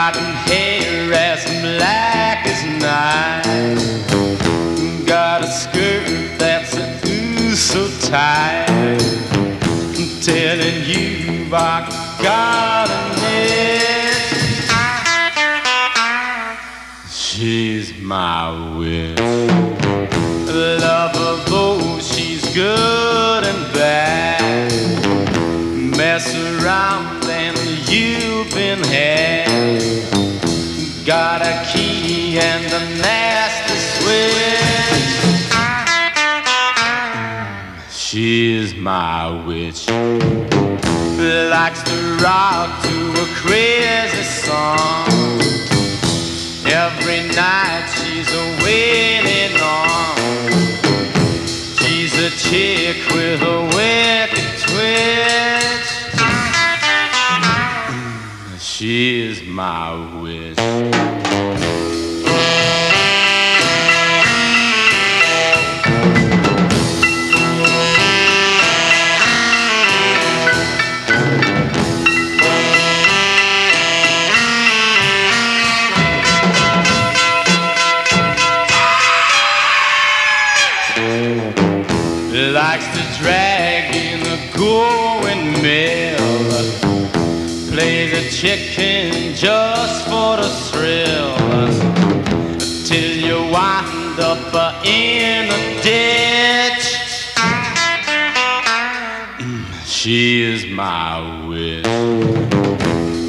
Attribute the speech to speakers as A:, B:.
A: cotton hair as black as night. Got a skirt that's ooh so tight. I'm telling you, I got an. She's my wish. Love Around and you've been had. Got a key and a nasty switch. She's my witch. Likes to rock to a crazy song. Every night she's a waiting on. She's a chick with a wicked twitch. She's my wish. likes to drag in a going mill. Play the chicken just for the thrill. Till you wind up in a ditch. Mm, she is my witch.